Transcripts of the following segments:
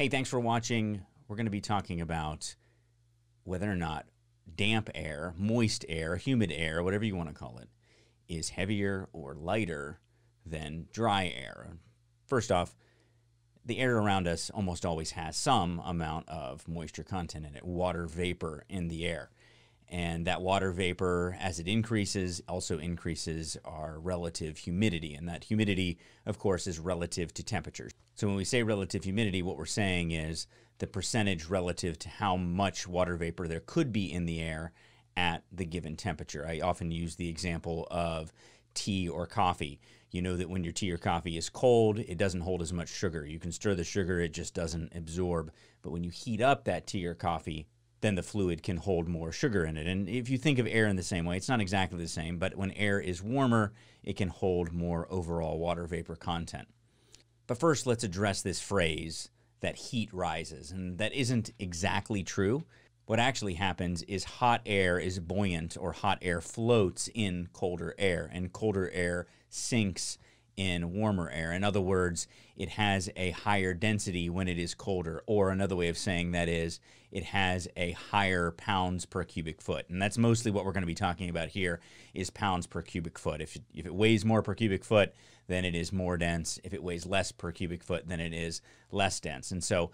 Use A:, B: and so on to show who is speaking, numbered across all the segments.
A: Hey, thanks for watching. We're going to be talking about whether or not damp air, moist air, humid air, whatever you want to call it, is heavier or lighter than dry air. First off, the air around us almost always has some amount of moisture content in it, water vapor in the air. And that water vapor, as it increases, also increases our relative humidity. And that humidity, of course, is relative to temperature. So when we say relative humidity, what we're saying is the percentage relative to how much water vapor there could be in the air at the given temperature. I often use the example of tea or coffee. You know that when your tea or coffee is cold, it doesn't hold as much sugar. You can stir the sugar, it just doesn't absorb. But when you heat up that tea or coffee, then the fluid can hold more sugar in it. And if you think of air in the same way, it's not exactly the same, but when air is warmer, it can hold more overall water vapor content. But first, let's address this phrase that heat rises. And that isn't exactly true. What actually happens is hot air is buoyant or hot air floats in colder air, and colder air sinks in warmer air. In other words, it has a higher density when it is colder, or another way of saying that is it has a higher pounds per cubic foot. And that's mostly what we're going to be talking about here is pounds per cubic foot. If, if it weighs more per cubic foot, then it is more dense. If it weighs less per cubic foot, then it is less dense. And so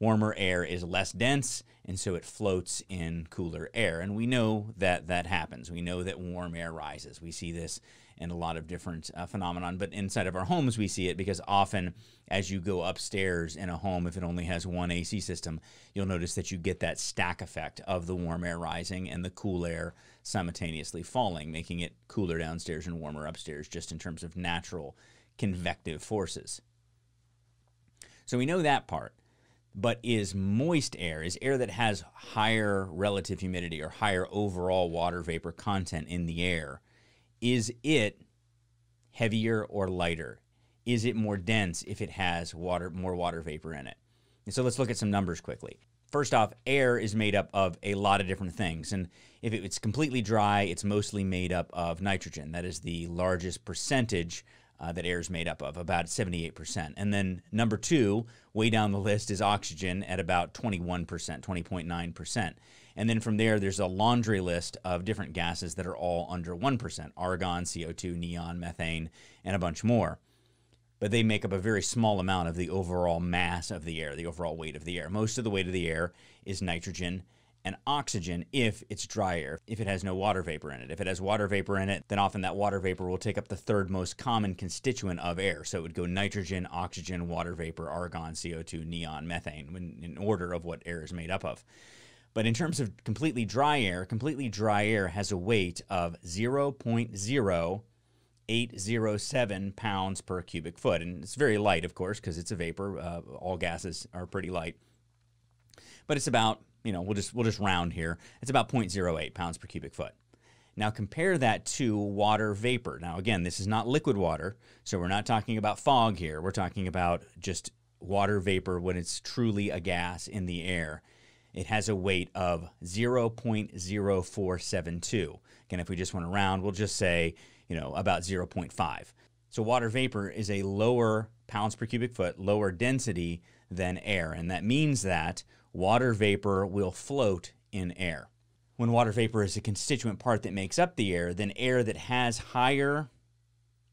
A: warmer air is less dense, and so it floats in cooler air. And we know that that happens. We know that warm air rises. We see this in a lot of different uh, phenomenon. But inside of our homes, we see it because often as you go upstairs in a home, if it only has one AC system, you'll notice that you get that stack effect of the warm air rising and the cool air simultaneously falling, making it cooler downstairs and warmer upstairs, just in terms of natural convective forces. So we know that part. But is moist air, is air that has higher relative humidity or higher overall water vapor content in the air, is it heavier or lighter? Is it more dense if it has water more water vapor in it? And so let's look at some numbers quickly. First off, air is made up of a lot of different things. And if it's completely dry, it's mostly made up of nitrogen. That is the largest percentage uh, that air is made up of, about 78%. And then number two, way down the list, is oxygen at about 21%, 20.9%. And then from there, there's a laundry list of different gases that are all under 1% argon, CO2, neon, methane, and a bunch more. But they make up a very small amount of the overall mass of the air, the overall weight of the air. Most of the weight of the air is nitrogen and oxygen if it's dry air, if it has no water vapor in it. If it has water vapor in it, then often that water vapor will take up the third most common constituent of air. So it would go nitrogen, oxygen, water vapor, argon, CO2, neon, methane, in order of what air is made up of. But in terms of completely dry air, completely dry air has a weight of 0.0807 pounds per cubic foot. And it's very light, of course, because it's a vapor. Uh, all gases are pretty light. But it's about you know, we'll just we'll just round here. It's about 0.08 pounds per cubic foot. Now compare that to water vapor. Now again, this is not liquid water, so we're not talking about fog here. We're talking about just water vapor when it's truly a gas in the air. It has a weight of 0.0472. Again, if we just want to round, we'll just say, you know, about 0.5. So water vapor is a lower pounds per cubic foot, lower density than air, and that means that water vapor will float in air. When water vapor is a constituent part that makes up the air, then air that has higher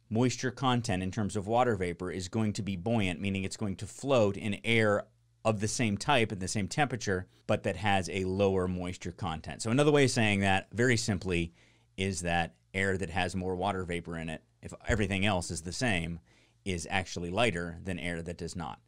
A: moisture content in terms of water vapor is going to be buoyant, meaning it's going to float in air of the same type and the same temperature, but that has a lower moisture content. So, another way of saying that, very simply, is that air that has more water vapor in it, if everything else is the same, is actually lighter than air that does not.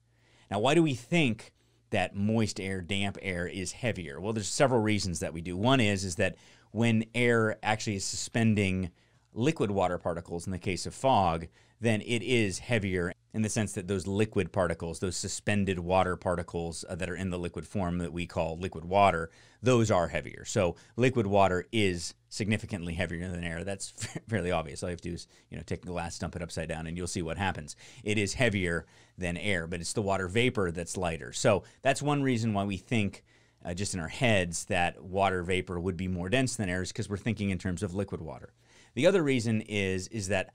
A: Now, why do we think that moist air, damp air is heavier? Well, there's several reasons that we do. One is is that when air actually is suspending liquid water particles in the case of fog, then it is heavier in the sense that those liquid particles, those suspended water particles uh, that are in the liquid form that we call liquid water, those are heavier. So liquid water is significantly heavier than air. That's fairly obvious. All you have to do is, you know, take a glass, dump it upside down, and you'll see what happens. It is heavier than air, but it's the water vapor that's lighter. So that's one reason why we think uh, just in our heads that water vapor would be more dense than air is because we're thinking in terms of liquid water. The other reason is is that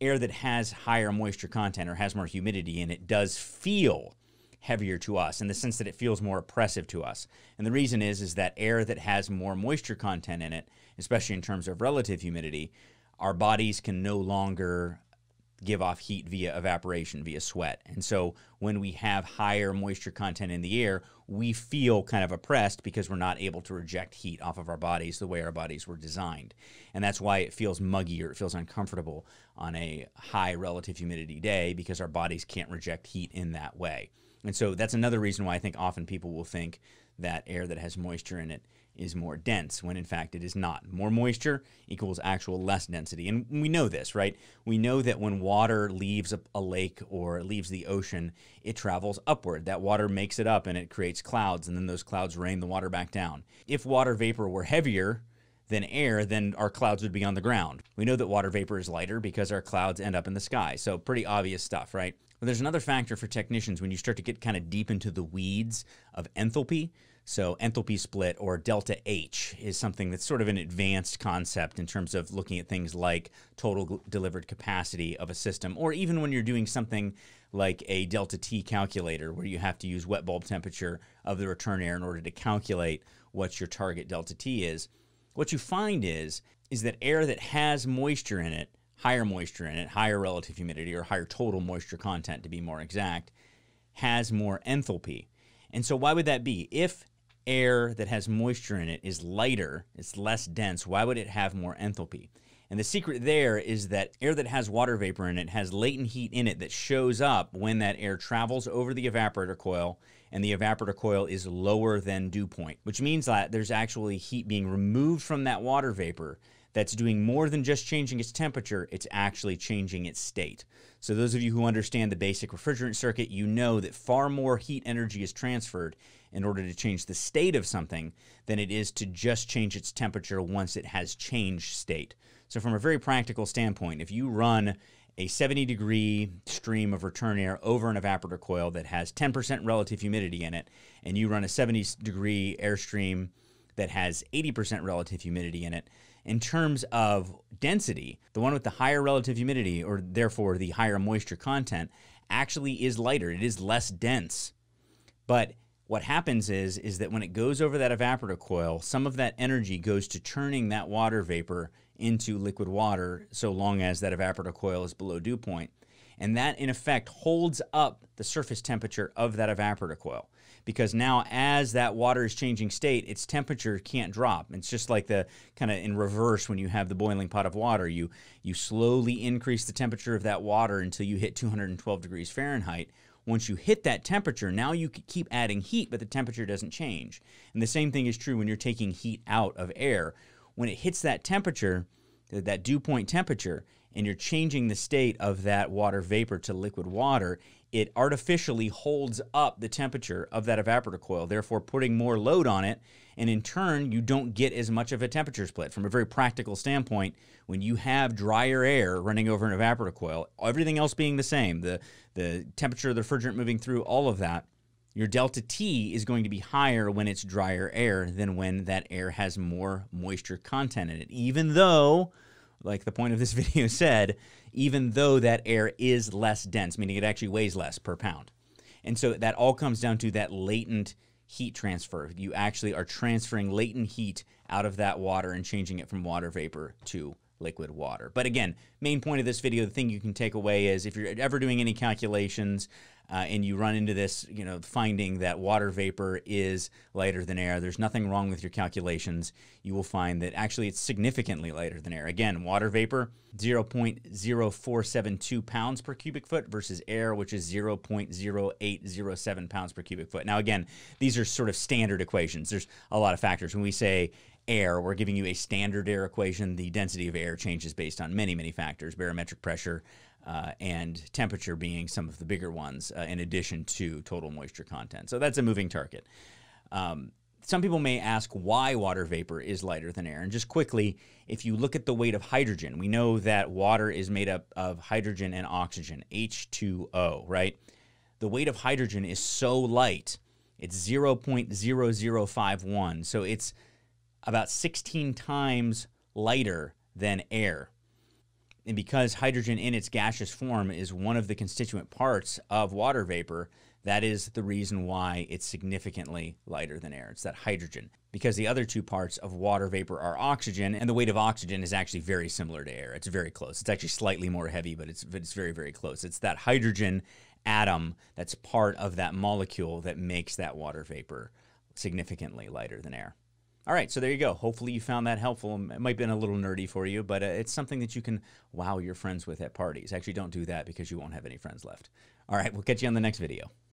A: air that has higher moisture content or has more humidity in it does feel heavier to us in the sense that it feels more oppressive to us. And the reason is is that air that has more moisture content in it, especially in terms of relative humidity, our bodies can no longer give off heat via evaporation, via sweat. And so when we have higher moisture content in the air, we feel kind of oppressed because we're not able to reject heat off of our bodies the way our bodies were designed. And that's why it feels muggy or it feels uncomfortable on a high relative humidity day because our bodies can't reject heat in that way. And so that's another reason why I think often people will think that air that has moisture in it is more dense when in fact it is not. More moisture equals actual less density. And we know this, right? We know that when water leaves a, lake or leaves the ocean, it travels upward. That water makes it up and it creates clouds, and then those clouds rain the water back down. If water vapor were heavier, than air, then our clouds would be on the ground. We know that water vapor is lighter because our clouds end up in the sky. So, pretty obvious stuff, right? But there's another factor for technicians when you start to get kind of deep into the weeds of enthalpy. So, enthalpy split or delta H is something that's sort of an advanced concept in terms of looking at things like total delivered capacity of a system, or even when you're doing something like a delta T calculator where you have to use wet bulb temperature of the return air in order to calculate what your target delta T is. What you find is is that air that has moisture in it, higher moisture in it, higher relative humidity or higher total moisture content to be more exact, has more enthalpy. And so why would that be? If air that has moisture in it is lighter, it's less dense, why would it have more enthalpy? And the secret there is that air that has water vapor in it has latent heat in it that shows up when that air travels over the evaporator coil and the evaporator coil is lower than dew point, which means that there's actually heat being removed from that water vapor that's doing more than just changing its temperature, it's actually changing its state. So, those of you who understand the basic refrigerant circuit, you know that far more heat energy is transferred in order to change the state of something than it is to just change its temperature once it has changed state. So, from a very practical standpoint, if you run a 70 degree stream of return air over an evaporator coil that has 10% relative humidity in it, and you run a 70 degree airstream that has 80% relative humidity in it, in terms of density, the one with the higher relative humidity, or therefore the higher moisture content, actually is lighter. It is less dense. But what happens is is that when it goes over that evaporator coil, some of that energy goes to churning that water vapor into liquid water so long as that evaporator coil is below dew point. And that in effect holds up the surface temperature of that evaporator coil because now as that water is changing state, its temperature can't drop. It's just like the kind of in reverse when you have the boiling pot of water. You you slowly increase the temperature of that water until you hit 212 degrees Fahrenheit. Once you hit that temperature, now you keep adding heat, but the temperature doesn't change. And the same thing is true when you're taking heat out of air. When it hits that temperature, that dew point temperature, and you're changing the state of that water vapor to liquid water, it artificially holds up the temperature of that evaporator coil, therefore putting more load on it. And in turn, you don't get as much of a temperature split. From a very practical standpoint, when you have drier air running over an evaporator coil, everything else being the same, the, the temperature of the refrigerant moving through, all of that, your delta T is going to be higher when it's drier air than when that air has more moisture content in it, even though like the point of this video said, even though that air is less dense, meaning it actually weighs less per pound. And so that all comes down to that latent heat transfer. You actually are transferring latent heat out of that water and changing it from water vapor to liquid water. But again, main point of this video, the thing you can take away is if you're ever doing any calculations uh, and you run into this, you know, finding that water vapor is lighter than air, there's nothing wrong with your calculations. You will find that actually it's significantly lighter than air. Again, water vapor, 0.0472 pounds per cubic foot versus air, which is 0.0807 pounds per cubic foot. Now, again, these are sort of standard equations. There's a lot of factors. When we say air, we're giving you a standard air equation. The density of air changes based on many, many factors, barometric pressure, uh, and temperature being some of the bigger ones, uh, in addition to total moisture content. So that's a moving target. Um, some people may ask why water vapor is lighter than air. And just quickly, if you look at the weight of hydrogen, we know that water is made up of hydrogen and oxygen, H2O, right? The weight of hydrogen is so light, it's 0.0051. So it's about 16 times lighter than air and because hydrogen in its gaseous form is one of the constituent parts of water vapor, That is the reason why it's significantly lighter than air. It's that hydrogen. Because the other two parts of water vapor are oxygen, and the weight of oxygen is actually very similar to air. It's very close. It's actually slightly more heavy, but it's, it's very, very close. It's that hydrogen atom that's part of that molecule that makes that water vapor significantly lighter than air. All right, so there you go. Hopefully you found that helpful. It might have been a little nerdy for you, but uh, it's something that you can wow your friends with at parties. Actually, don't do that because you won't have any friends left. All right, we'll catch you on the next video.